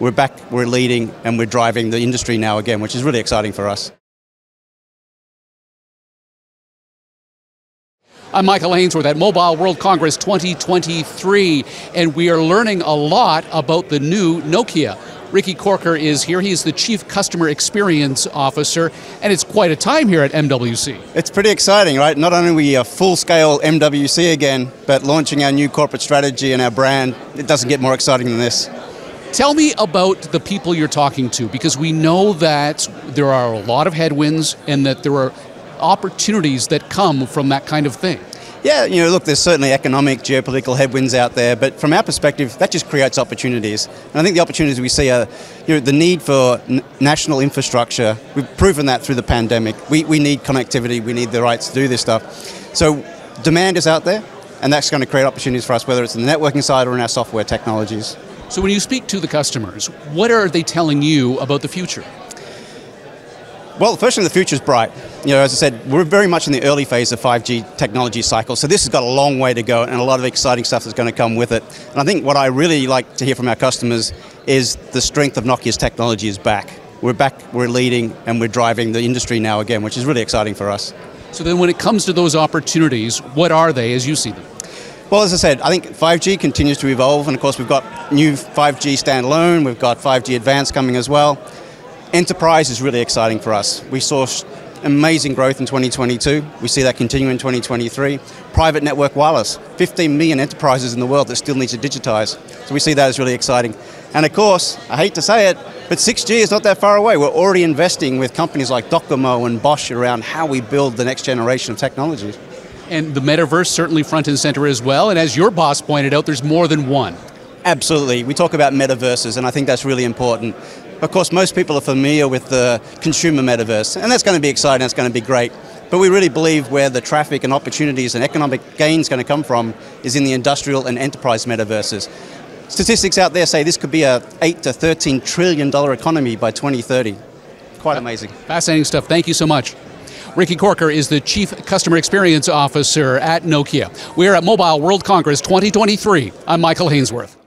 We're back, we're leading, and we're driving the industry now again, which is really exciting for us. I'm Michael Hainsworth at Mobile World Congress 2023, and we are learning a lot about the new Nokia. Ricky Corker is here. He's the Chief Customer Experience Officer, and it's quite a time here at MWC. It's pretty exciting, right? Not only are we a full scale MWC again, but launching our new corporate strategy and our brand, it doesn't get more exciting than this. Tell me about the people you're talking to, because we know that there are a lot of headwinds and that there are opportunities that come from that kind of thing. Yeah, you know, look, there's certainly economic, geopolitical headwinds out there, but from our perspective, that just creates opportunities. And I think the opportunities we see are, you know, the need for n- national infrastructure. We've proven that through the pandemic. We, we need connectivity, we need the rights to do this stuff. So demand is out there, and that's going to create opportunities for us, whether it's in the networking side or in our software technologies. So when you speak to the customers, what are they telling you about the future? Well, the first thing, the future is bright. You know, as I said, we're very much in the early phase of 5G technology cycle, so this has got a long way to go and a lot of exciting stuff that's going to come with it. And I think what I really like to hear from our customers is the strength of Nokia's technology is back. We're back, we're leading, and we're driving the industry now again, which is really exciting for us. So then when it comes to those opportunities, what are they as you see them? Well, as I said, I think 5G continues to evolve, and of course, we've got new 5G standalone, we've got 5G advanced coming as well. Enterprise is really exciting for us. We saw amazing growth in 2022. We see that continue in 2023. Private network wireless, 15 million enterprises in the world that still need to digitize. So we see that as really exciting. And of course, I hate to say it, but 6G is not that far away. We're already investing with companies like Docomo and Bosch around how we build the next generation of technologies. And the metaverse certainly front and center as well. And as your boss pointed out, there's more than one. Absolutely. We talk about metaverses, and I think that's really important. Of course, most people are familiar with the consumer metaverse, and that's going to be exciting, that's going to be great. But we really believe where the traffic and opportunities and economic gains going to come from is in the industrial and enterprise metaverses. Statistics out there say this could be a 8 to 13 trillion dollar economy by 2030. Quite amazing. Fascinating stuff. Thank you so much. Ricky Corker is the Chief Customer Experience Officer at Nokia. We're at Mobile World Congress 2023. I'm Michael Hainsworth.